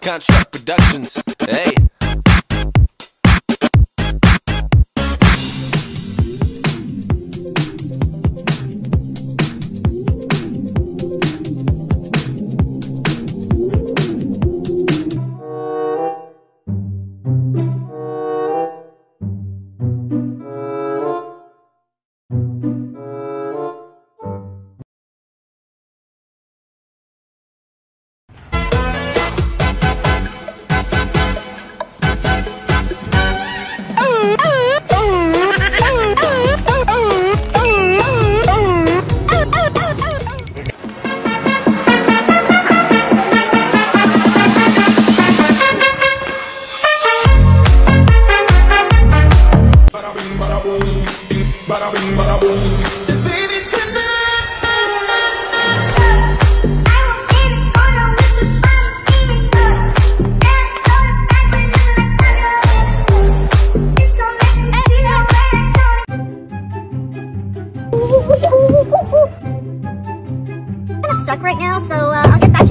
Contract Productions. Hey. Bada bing, bada boom. Stuck right now, so uh, I'll get back to